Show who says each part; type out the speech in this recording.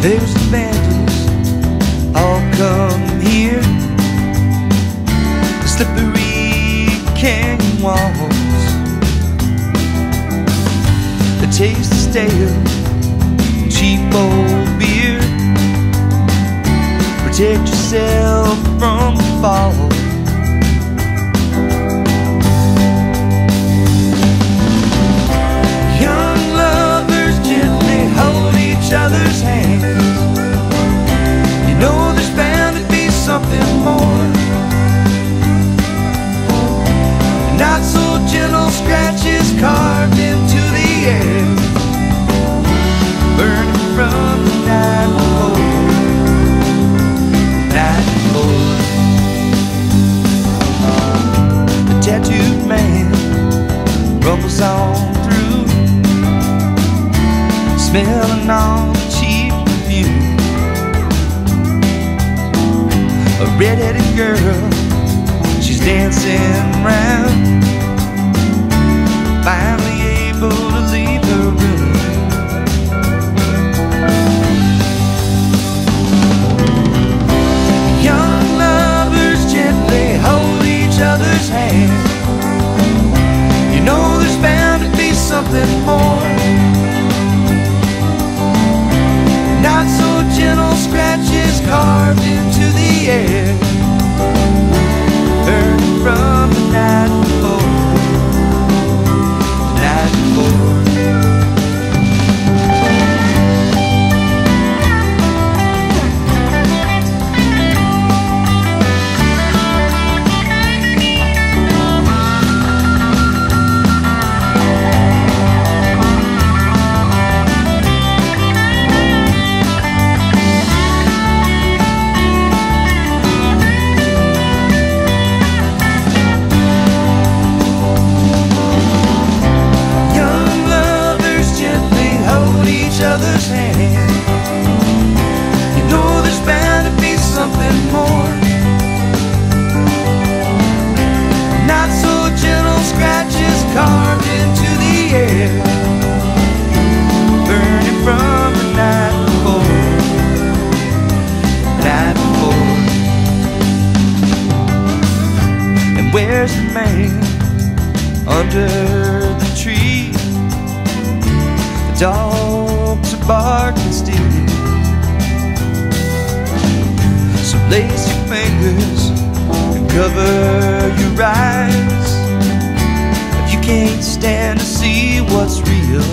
Speaker 1: There's the bandits all come here. Slippery canyon walls. The taste is stale, cheap old beer. Protect yourself from the fall. Scratches carved into the air, burning from the night before. Night before. The tattooed man rumbles on through, smelling all the cheap perfume. A red-headed girl, she's dancing round, under the tree. The dogs are barking still. So lace your fingers and cover your eyes. If you can't stand to see what's real,